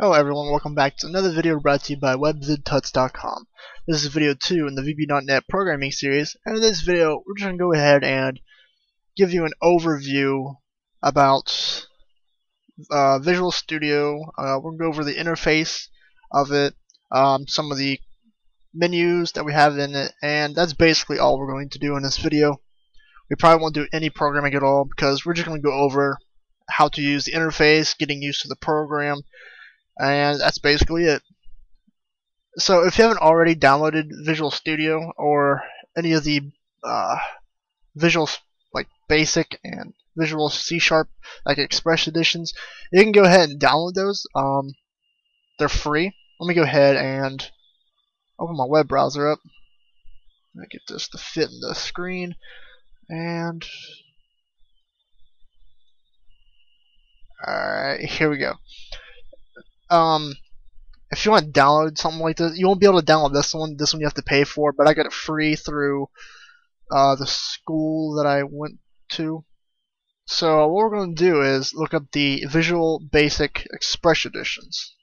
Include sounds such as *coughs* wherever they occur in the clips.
Hello everyone, welcome back to another video brought to you by WebVidTuts.com. This is video 2 in the VB.NET programming series, and in this video we're just going to go ahead and give you an overview about uh, Visual Studio. Uh, we're going to go over the interface of it, um, some of the menus that we have in it, and that's basically all we're going to do in this video. We probably won't do any programming at all because we're just going to go over how to use the interface, getting used to the program, and that's basically it. So if you haven't already downloaded Visual Studio or any of the uh, Visual like Basic and Visual C Sharp like Express editions, you can go ahead and download those. Um, they're free. Let me go ahead and open my web browser up. Let me get this to fit in the screen and Alright, here we go um, if you want to download something like this, you won't be able to download this one. This one you have to pay for, but I got it free through uh, the school that I went to. So what we're going to do is look up the Visual Basic Express editions.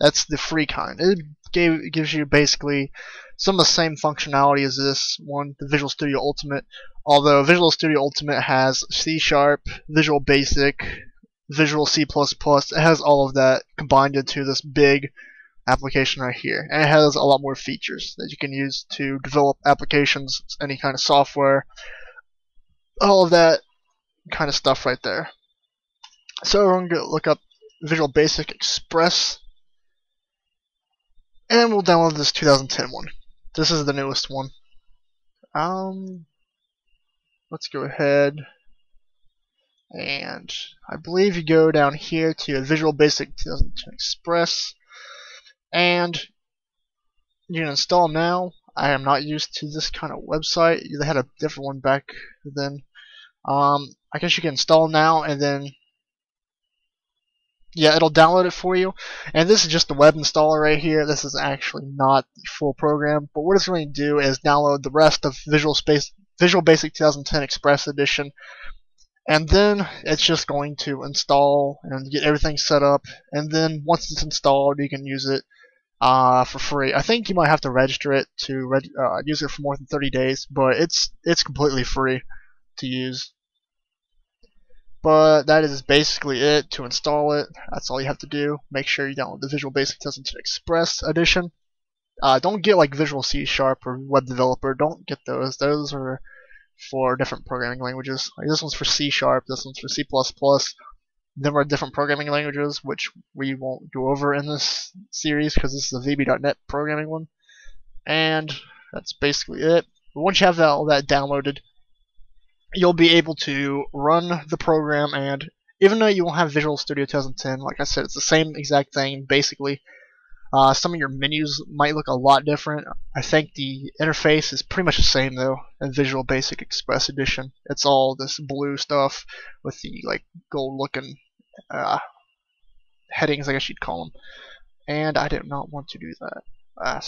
That's the free kind. It gave, gives you basically some of the same functionality as this one, the Visual Studio Ultimate. Although Visual Studio Ultimate has C Sharp, Visual Basic, Visual C++. It has all of that combined into this big application right here. And it has a lot more features that you can use to develop applications, any kind of software, all of that kind of stuff right there. So we're going to look up Visual Basic Express. And we'll download this 2010 one. This is the newest one. Um, let's go ahead and I believe you go down here to Visual Basic 2010 Express and you can install now. I am not used to this kind of website. They had a different one back then. Um, I guess you can install now and then yeah, it'll download it for you. And this is just the web installer right here. This is actually not the full program, but what it's going to do is download the rest of Visual Space Visual Basic 2010 Express Edition and then it's just going to install and get everything set up and then once it's installed you can use it uh, for free. I think you might have to register it to reg uh, use it for more than 30 days, but it's it's completely free to use. But that is basically it to install it. That's all you have to do. Make sure you download the Visual Basic 2010 Express edition. Uh, don't get like Visual C Sharp or Web Developer. Don't get those. Those are for different programming languages. Like this one's for C Sharp, this one's for C++. There are different programming languages, which we won't go over in this series because this is a VB.NET programming one. And that's basically it. But once you have that, all that downloaded, you'll be able to run the program and even though you won't have Visual Studio 2010, like I said, it's the same exact thing basically. Uh, some of your menus might look a lot different. I think the interface is pretty much the same though in Visual Basic Express Edition. It's all this blue stuff with the like gold looking uh, headings, I guess you'd call them. And I did not want to do that. Ah,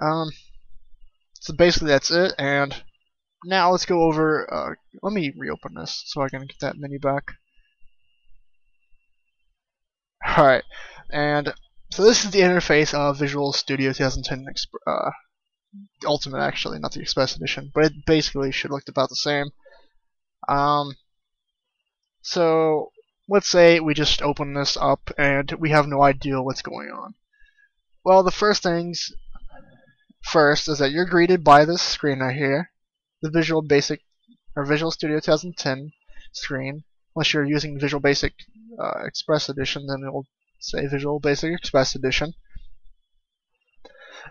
um, so basically that's it. And now let's go over. Uh, let me reopen this so I can get that menu back. Alright, and so this is the interface of Visual Studio 2010 uh, Ultimate, actually, not the Express Edition, but it basically should look about the same. Um, so let's say we just open this up and we have no idea what's going on. Well, the first things first is that you're greeted by this screen right here, the Visual Basic or Visual Studio 2010 screen. Unless you're using Visual Basic uh, Express Edition, then it'll say Visual Basic Express Edition.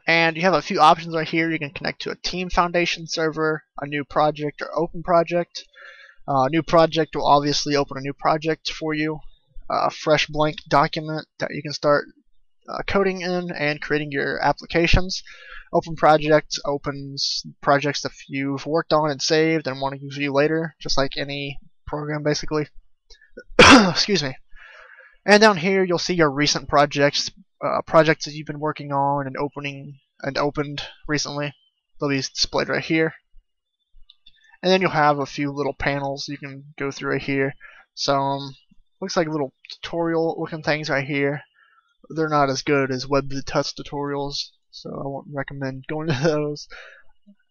And you have a few options right here. You can connect to a Team Foundation server, a new project, or open project. Uh, a new project will obviously open a new project for you. A fresh blank document that you can start uh, coding in and creating your applications. Open project opens projects that you've worked on and saved and want to use later, just like any program basically. *coughs* Excuse me. And down here, you'll see your recent projects, uh, projects that you've been working on and opening and opened recently. They'll be displayed right here. And then you'll have a few little panels you can go through right here. Some looks like little tutorial looking things right here. they're not as good as web test tutorials, so I won't recommend *laughs* going to those.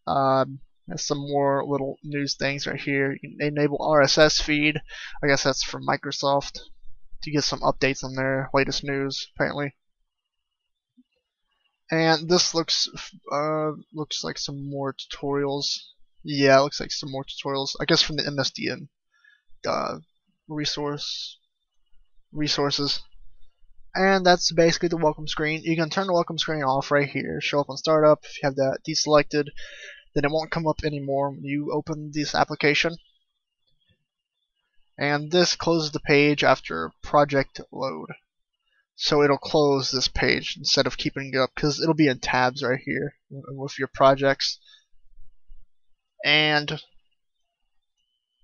Um, some more little news things right here. You can enable RSS feed. I guess that's from Microsoft to get some updates on their latest news, apparently. And this looks uh, looks like some more tutorials. Yeah, looks like some more tutorials. I guess from the MSDN uh, resource resources. And that's basically the welcome screen. You can turn the welcome screen off right here. Show up on startup. If you have that deselected, then it won't come up anymore when you open this application. And this closes the page after project load. So it'll close this page instead of keeping it up because it'll be in tabs right here with your projects. And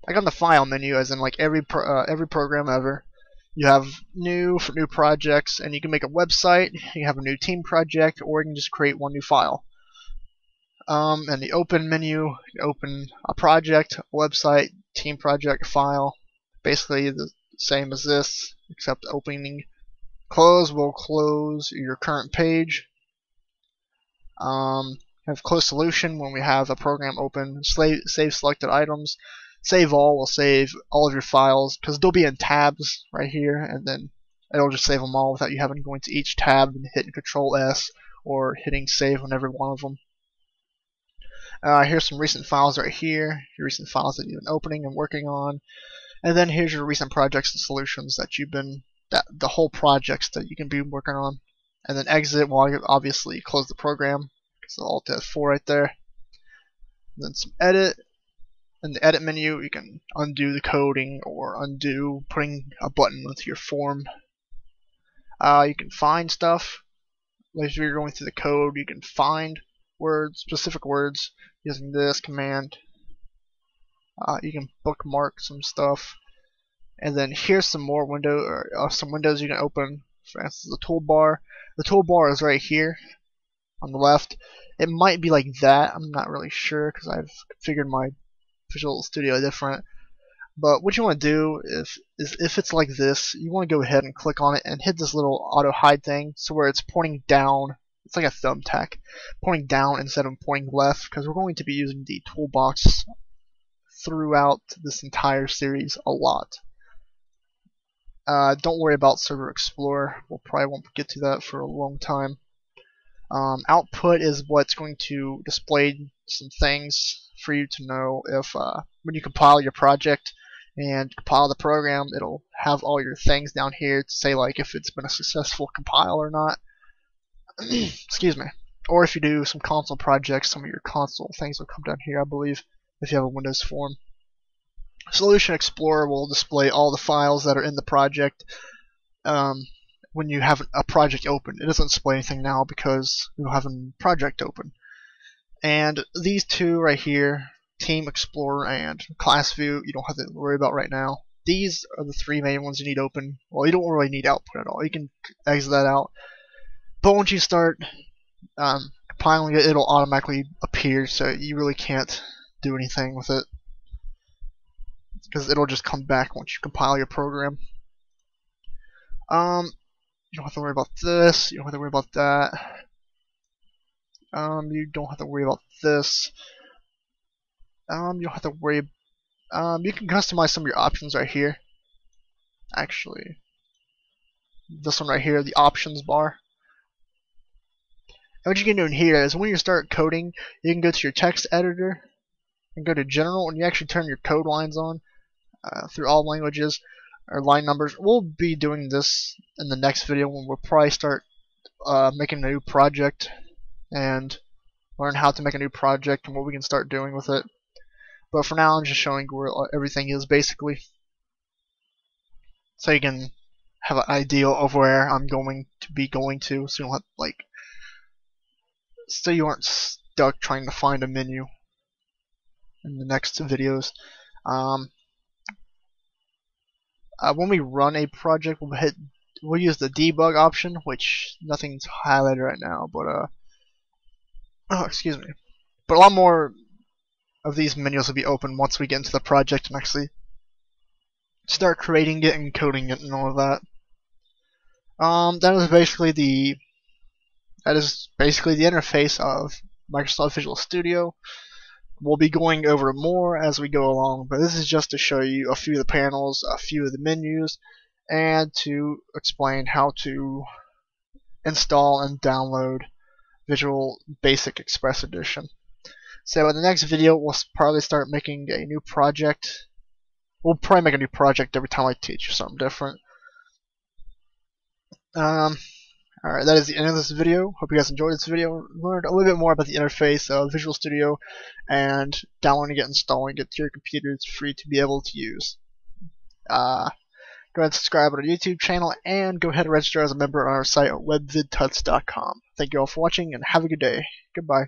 like on the file menu, as in like every pro uh, every program ever, you have new for new projects, and you can make a website. You have a new team project, or you can just create one new file. Um, and the open menu, open a project, website, team project file, basically the same as this, except opening Close will close your current page. Um, have close solution when we have a program open. Save, save selected items. Save all will save all of your files because they'll be in tabs right here, and then it'll just save them all without you having to go into each tab and hitting Control S or hitting save on every one of them. Uh, here's some recent files right here, recent files that you've been opening and working on, and then here's your recent projects and solutions that you've been that the whole projects that you can be working on. And then exit while you obviously close the program. So Alt F4 right there. And then some edit. In the edit menu, you can undo the coding or undo putting a button into your form. Uh, you can find stuff. If you're going through the code, you can find words, specific words, using this command. Uh, you can bookmark some stuff. And then here's some more window or uh, some windows you can open. For instance, the toolbar. The toolbar is right here on the left. It might be like that. I'm not really sure because I've configured my Visual Studio different. But what you want to do is, is if it's like this, you want to go ahead and click on it and hit this little auto hide thing, so where it's pointing down. It's like a thumbtack, pointing down instead of pointing left, because we're going to be using the toolbox throughout this entire series a lot. Uh, don't worry about Server Explorer. We'll probably won't get to that for a long time. Um, output is what's going to display some things for you to know if uh, when you compile your project and compile the program, it'll have all your things down here to say like if it's been a successful compile or not. *clears throat* Excuse me. Or if you do some console projects, some of your console things will come down here, I believe, if you have a Windows form. Solution Explorer will display all the files that are in the project um, when you have a project open. It doesn't display anything now because you have a project open. And these two right here, Team Explorer and Class View, you don't have to worry about right now. These are the three main ones you need open. Well, you don't really need output at all. You can exit that out. But once you start um, compiling it, it'll automatically appear, so you really can't do anything with it because it'll just come back once you compile your program. Um, you don't have to worry about this. You don't have to worry about that. Um, you don't have to worry about this. Um, you don't have to worry. Um, you can customize some of your options right here. Actually, this one right here, the options bar. And what you can do in here is when you start coding, you can go to your text editor and go to general and you actually turn your code lines on uh, through all languages or line numbers. We'll be doing this in the next video when we'll probably start uh, making a new project and learn how to make a new project and what we can start doing with it. But for now, I'm just showing where everything is basically, so you can have an idea of where I'm going to be going to, so you don't have like, so you aren't stuck trying to find a menu in the next videos. Um, uh, when we run a project, we'll hit we'll use the debug option, which nothing's highlighted right now, but uh, oh, excuse me. But a lot more of these menus will be open once we get into the project and actually start creating it and coding it and all of that. Um, that is basically the that is basically the interface of Microsoft Visual Studio. We'll be going over more as we go along, but this is just to show you a few of the panels, a few of the menus, and to explain how to install and download Visual Basic Express Edition. So in the next video, we'll probably start making a new project. We'll probably make a new project every time I teach you something different. Um, Alright, that is the end of this video. Hope you guys enjoyed this video. Learned a little bit more about the interface of Visual Studio and downloading it, installing it to your computer. It's free to be able to use. Uh, go ahead and subscribe to our YouTube channel and go ahead and register as a member on our site at webvidtuts.com. Thank you all for watching and have a good day. Goodbye.